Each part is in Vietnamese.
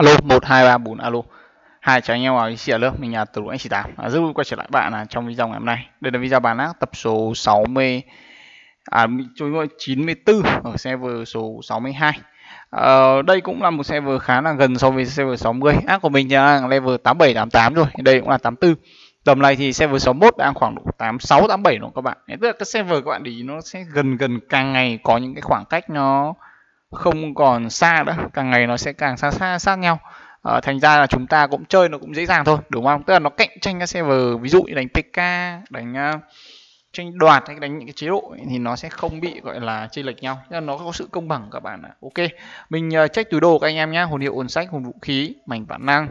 alo một hai ba bốn alo. Hai chào anh em vào anh chị ở lớp mình là từ anh chị tám. À, rất vui quay trở lại bạn là trong video ngày hôm nay. Đây là video bán ác tập số 60 à chúng tôi 94 ở server số 62 à, ờ, đây cũng là một server khá là gần so với server 60 ác của mình là level 87 88 rồi đây cũng là 84 tầm này thì server 61 đang khoảng độ 86 87 rồi các bạn? Tức là cái server các bạn để ý nó sẽ gần gần càng ngày có những cái khoảng cách nó không còn xa nữa càng ngày nó sẽ càng xa xa sát nhau. À, thành ra là chúng ta cũng chơi nó cũng dễ dàng thôi đúng không? Tức là nó cạnh tranh các server ví dụ như đánh pk đánh uh, tranh đoạt hay đánh những cái chế độ thì nó sẽ không bị gọi là chênh lệch nhau. Nên nó có sự công bằng các bạn ạ. Ok mình uh, check túi đồ các anh em nhé hồn hiệu hồn sách hồn vũ khí mảnh vạn năng.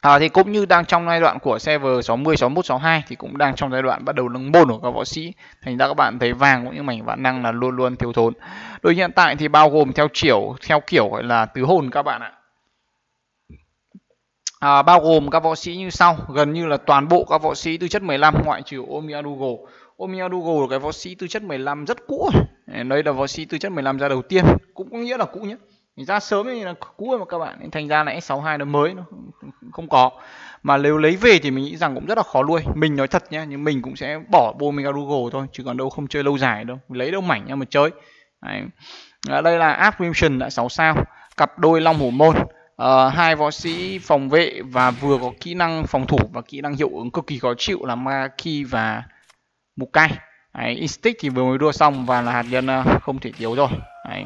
À, thì cũng như đang trong giai đoạn của server 60, 61, 62 thì cũng đang trong giai đoạn bắt đầu nâng môn của các võ sĩ. Thành ra các bạn thấy vàng cũng như mảnh vạn năng là luôn luôn thiếu thốn. Đối hiện tại thì bao gồm theo kiểu theo kiểu gọi là tứ hồn các bạn ạ. À, bao gồm các võ sĩ như sau, gần như là toàn bộ các võ sĩ tư chất 15 ngoại trừ Omiadugo. Omiadugo là cái võ sĩ tư chất 15 rất cũ rồi. Đây là võ sĩ tư chất 15 ra đầu tiên, cũng có nghĩa là cũ nhé thì ra sớm thì là cũ rồi mà các bạn thành ra là S62 nó mới nó không có. Mà nếu lấy về thì mình nghĩ rằng cũng rất là khó nuôi. Mình nói thật nhá nhưng mình cũng sẽ bỏ Omega Google thôi chứ còn đâu không chơi lâu dài đâu. Lấy đâu mảnh nha mà chơi. Đấy. À, đây là Art Crimson đã 6 sao. Cặp đôi long hổ môn. Uh, hai võ sĩ phòng vệ và vừa có kỹ năng phòng thủ và kỹ năng hiệu ứng cực kỳ khó chịu là Maki và Mukai. Đấy, Instinct thì vừa mới đua xong và là hạt nhân uh, không thể thiếu rồi. Đấy.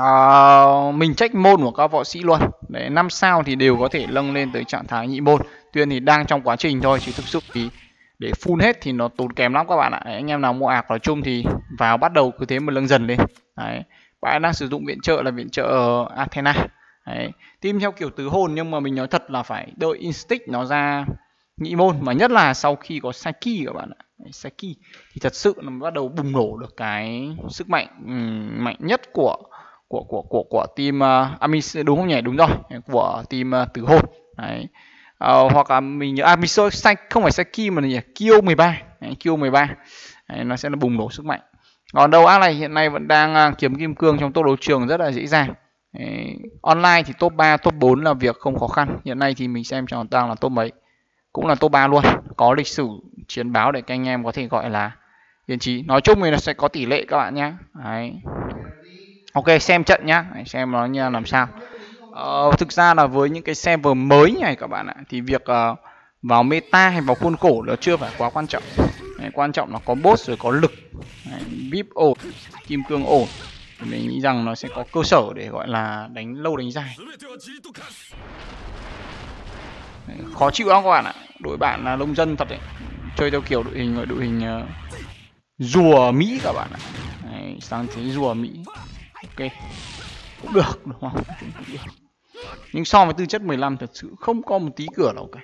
Uh, mình trách môn của các võ sĩ luôn đấy năm sao thì đều có thể nâng lên tới trạng thái nhị môn tuyên thì đang trong quá trình thôi chứ thực sự thì để full hết thì nó tốn kém lắm các bạn ạ Đấy, anh em nào mua ạc nói chung thì vào bắt đầu cứ thế mà nâng dần lên Đấy. bạn đang sử dụng viện trợ là viện trợ Athena Đấy. Team theo kiểu tứ hồn nhưng mà mình nói thật là phải đợi instinct nó ra nhị môn mà nhất là sau khi có Saki các bạn ạ Saki thì thật sự nó bắt đầu bùng nổ được cái sức mạnh um, mạnh nhất của của của của của team à, uh, Amis đúng không nhỉ? Đúng rồi của team à, uh, Tử Hồn đấy. Uh, hoặc là mình nhớ Amiso xanh không phải Saki mà là kêu Kyo 13 đấy, Kyo 13 đấy, nó sẽ là bùng nổ sức mạnh. Còn đầu ác này hiện nay vẫn đang uh, kiếm kim cương trong top đấu trường rất là dễ dàng. Đấy, online thì top 3 top 4 là việc không khó khăn. Hiện nay thì mình xem cho đang là top mấy? Cũng là top 3 luôn. Có lịch sử chiến báo để các anh em có thể gọi là yên trí nói chung thì nó sẽ có tỷ lệ các bạn nhé. Đấy ok xem trận nhá. Xem nó như làm sao. Ờ, thực ra là với những cái server mới này các bạn ạ thì việc uh, vào meta hay vào khuôn khổ nó chưa phải quá quan trọng. Đấy, quan trọng là có boss rồi có lực. Đấy, vip ổn kim cương ổn. Thì mình nghĩ rằng nó sẽ có cơ sở để gọi là đánh lâu đánh dài. Đấy, khó chịu lắm các bạn ạ. Đội bạn là nông dân thật đấy. Chơi theo kiểu đội hình đội hình uh, rùa mỹ các bạn ạ. Đấy, sang thế rùa mỹ ok cũng được đúng không? Cũng được. Nhưng so với tư chất 15 thật sự không có một tí cửa nào cả.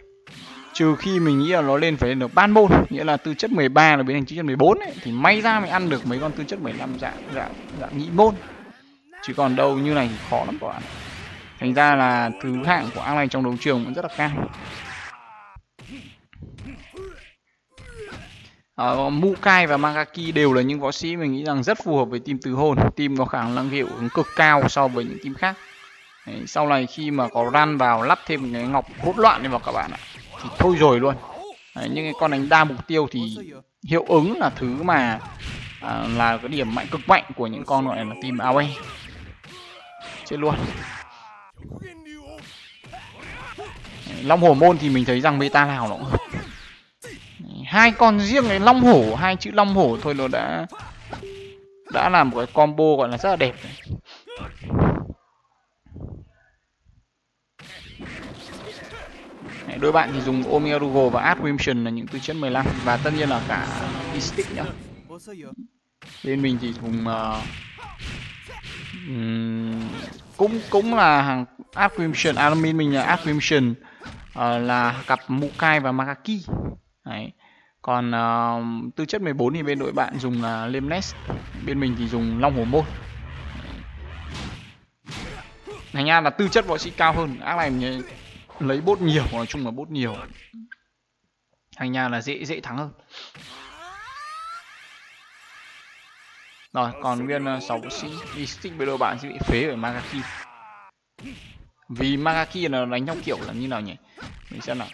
Trừ khi mình nghĩ là nó lên phải lên được ban môn nghĩa là tư chất 13 là biến thành tư chất 14 ấy, thì may ra mới ăn được mấy con tư chất 15 dạng dạng dạng nhị môn. Chứ còn đâu như này thì khó lắm các bạn thành ra là thứ hạng của anh này trong đấu trường cũng rất là cao. Ờ, uh, Mukai và Magaki đều là những võ sĩ mình nghĩ rằng rất phù hợp với team tứ hồn team có khả năng hiệu ứng cực cao so với những team khác. Đấy, sau này khi mà có Ran vào lắp thêm cái ngọc hỗn loạn vào các bạn ạ thì thôi rồi luôn. Đấy, những cái con đánh đa mục tiêu thì hiệu ứng là thứ mà à, là cái điểm mạnh cực mạnh của những con gọi là team Away chết luôn. Long hổ môn thì mình thấy rằng meta nào nó cũng hợp hai con riêng cái long hổ hai chữ long hổ thôi nó đã đã làm một cái combo gọi là rất là đẹp đôi bạn thì dùng Omiarugo và Art là những tư chất 15 và tất nhiên là cả Mystic nhá. Bên mình thì dùng uh, um, cũng cũng là hàng Art admin à, mình là Art uh, là cặp Mukai và Makaki còn uh, tư chất 14 thì bên đội bạn dùng ờ, là uh, Lemnes bên mình thì dùng Long Hổ Môn. Thành ra là tư chất võ sĩ cao hơn ác này lấy bốt nhiều nói chung là bốt nhiều. Thành ra là dễ dễ thắng hơn. Rồi còn viên ờ, uh, 6 võ sĩ đi stick với đội bạn sẽ bị phế ở Magaki. Vì Magaki là đánh trong kiểu là như nào nhỉ? Mình xem nào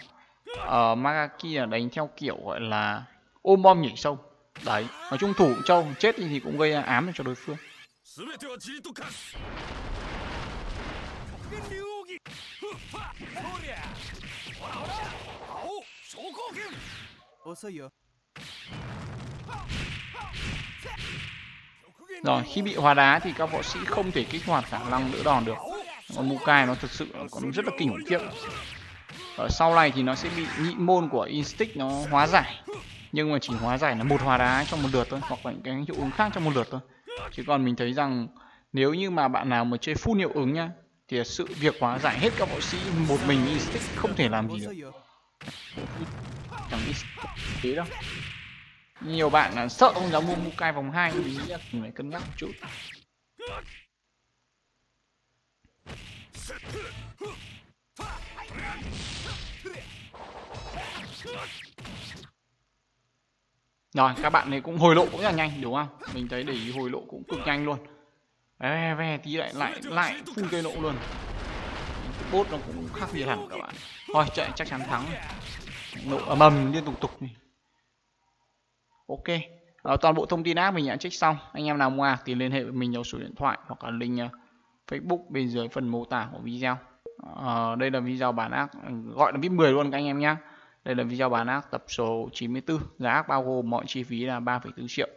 ở uh, Magaki đánh theo kiểu gọi là ôm bom nhảy sâu đấy nói chung thủ cũng trâu chết thì cũng gây ám cho đối phương. Rồi khi bị hóa đá thì các võ sĩ không thể kích hoạt khả năng đỡ đòn được. Còn mukai nó thực sự còn rất là kinh khủng khiếp ở sau này thì nó sẽ bị nhị môn của instinct nó hóa giải. Nhưng mà chỉ hóa giải là một hòa đá trong một lượt thôi, hoặc là những cái hiệu ứng khác trong một lượt thôi. Chứ còn mình thấy rằng nếu như mà bạn nào mà chơi full hiệu ứng nha thì sự việc hóa giải hết các võ sĩ một mình instinct không thể làm gì được. Chẳng biết đâu. Nhiều bạn là sợ không dám mua Mukai vòng 2 thì nghĩ là phải cân nhắc một chút. Rồi các bạn này cũng hồi lộ cũng rất là nhanh đúng không? Mình thấy để ý hồi lộ cũng cực nhanh luôn. Ve ve tí lại lại lại phun cây lộ luôn. Bốt nó cũng khác biệt hẳn các bạn thôi chạy chắc chắn thắng nộ ầm ầm liên tục tục này ok. À, toàn bộ thông tin app mình đã check xong. Anh em nào mua thì liên hệ với mình theo số điện thoại hoặc là link uh, facebook bên dưới phần mô tả của video. À, đây là video bản ác gọi là vip 10 luôn các anh em nhé đây là video bán ác tập số 94 giá ác bao gồm mọi chi phí là 3,4 triệu.